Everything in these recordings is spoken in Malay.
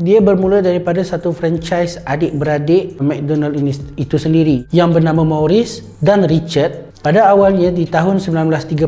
Dia bermula daripada satu franchise adik-beradik McDonald ini itu sendiri yang bernama Maurice dan Richard. Pada awalnya di tahun 1937,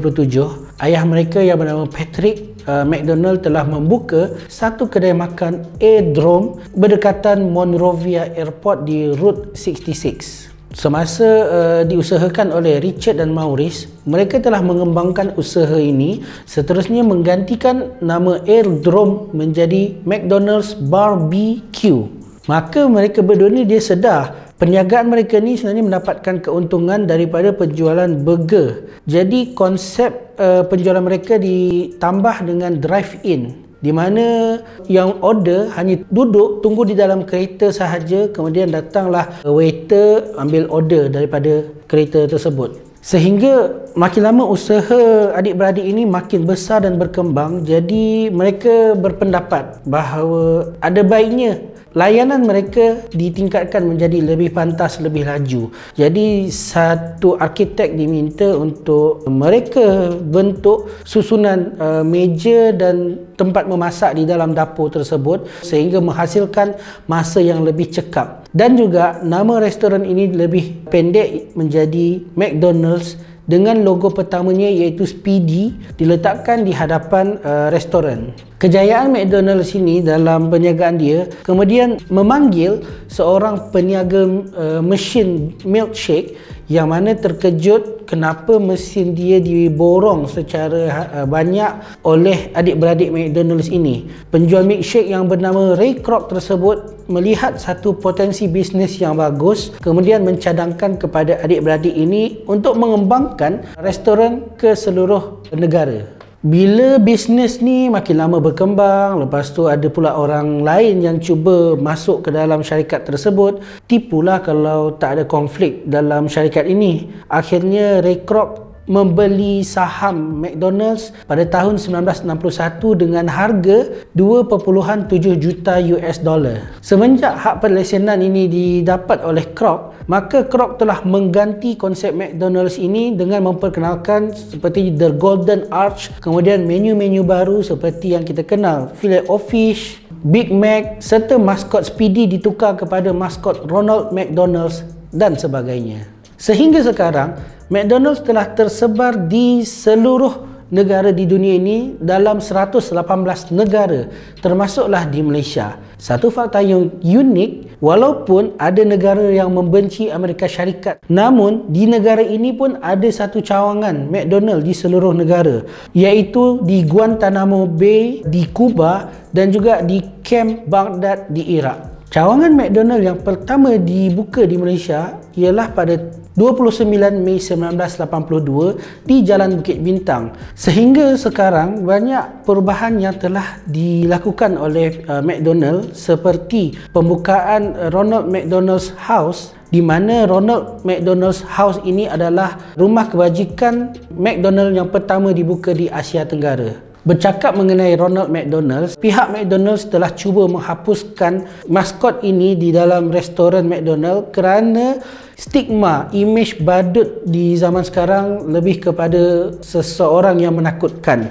ayah mereka yang bernama Patrick uh, McDonald telah membuka satu kedai makan Airdrome berdekatan Monrovia Airport di Route 66. Semasa uh, diusahakan oleh Richard dan Maurice, mereka telah mengembangkan usaha ini seterusnya menggantikan nama Airdrome menjadi McDonald's Barbecue. Maka mereka berdua ni dia sedar perniagaan mereka ni sebenarnya mendapatkan keuntungan daripada penjualan burger. Jadi konsep uh, penjualan mereka ditambah dengan drive-in di mana yang order hanya duduk tunggu di dalam kereta sahaja kemudian datanglah waiter ambil order daripada kereta tersebut. Sehingga makin lama usaha adik-beradik ini makin besar dan berkembang jadi mereka berpendapat bahawa ada baiknya layanan mereka ditingkatkan menjadi lebih pantas, lebih laju. Jadi satu arkitek diminta untuk mereka bentuk susunan uh, meja dan tempat memasak di dalam dapur tersebut sehingga menghasilkan masa yang lebih cekap. Dan juga nama restoran ini lebih pendek menjadi McDonald's dengan logo pertamanya iaitu Speedy diletakkan di hadapan uh, restoran. Kejayaan McDonald's ini dalam perniagaan dia kemudian memanggil seorang peniaga uh, mesin milkshake yang mana terkejut kenapa mesin dia diborong secara uh, banyak oleh adik-beradik McDonald's ini. Penjual milkshake yang bernama Ray Kroc tersebut melihat satu potensi bisnes yang bagus kemudian mencadangkan kepada adik-beradik ini untuk mengembangkan restoran ke seluruh negara. Bila bisnes ni makin lama berkembang, lepas tu ada pula orang lain yang cuba masuk ke dalam syarikat tersebut, tipulah kalau tak ada konflik dalam syarikat ini. Akhirnya Kroc membeli saham McDonald's pada tahun 1961 dengan harga 2.7 juta US dollar. Semenjak hak perlesenan ini didapat oleh Kroc, maka Kroc telah mengganti konsep McDonald's ini dengan memperkenalkan seperti The Golden Arch, kemudian menu-menu baru seperti yang kita kenal, Filet O Fish, Big Mac serta maskot Speedy ditukar kepada maskot Ronald McDonald's dan sebagainya. Sehingga sekarang, McDonald's telah tersebar di seluruh negara di dunia ini dalam 118 negara termasuklah di Malaysia. Satu fakta yang unik walaupun ada negara yang membenci Amerika Syarikat namun di negara ini pun ada satu cawangan McDonald di seluruh negara iaitu di Guantanamo Bay di Cuba dan juga di Camp Baghdad di Iraq. Cawangan McDonald yang pertama dibuka di Malaysia ialah pada 29 Mei 1982 di Jalan Bukit Bintang. Sehingga sekarang banyak perubahan yang telah dilakukan oleh uh, McDonald seperti pembukaan Ronald McDonald's House di mana Ronald McDonald's House ini adalah rumah kebajikan McDonald yang pertama dibuka di Asia Tenggara. Bercakap mengenai Ronald McDonald, pihak McDonald's telah cuba menghapuskan maskot ini di dalam restoran McDonald kerana stigma imej badut di zaman sekarang lebih kepada seseorang yang menakutkan.